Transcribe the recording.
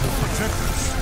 protect us.